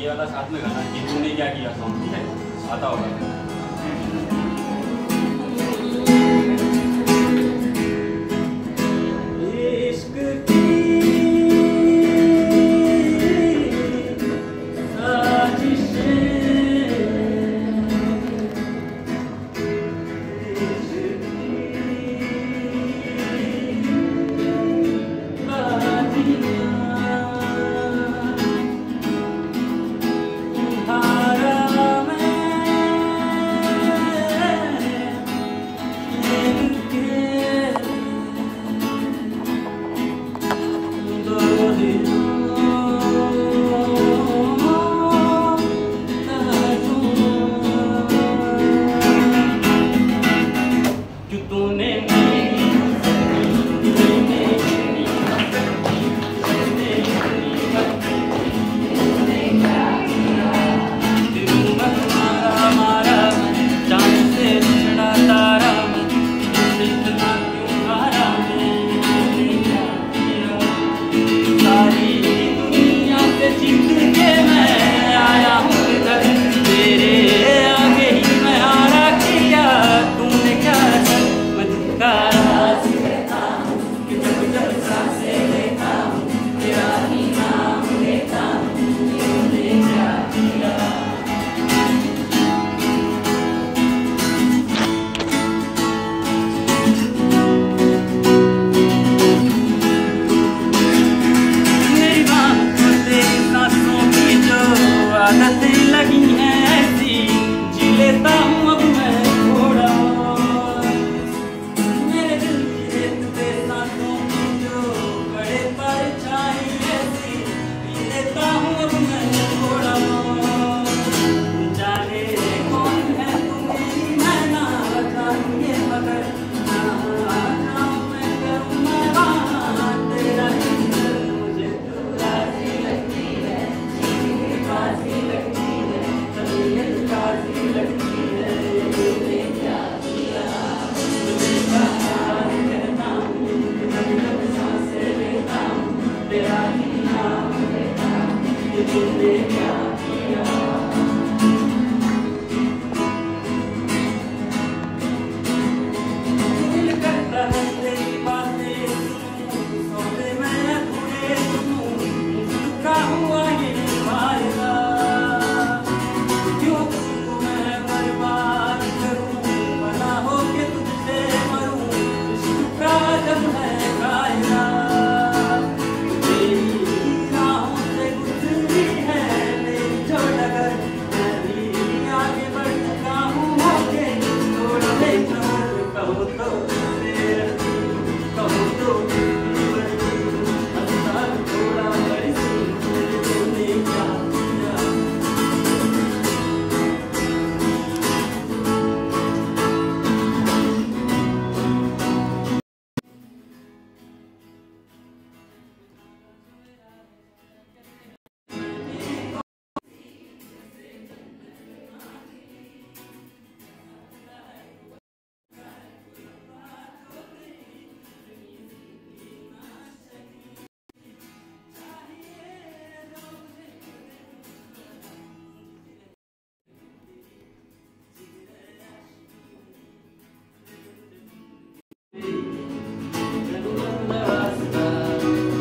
ये वाला साथ में गाना कि तुमने क्या किया सॉन्ग ठीक है आता होगा libertar.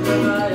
the light.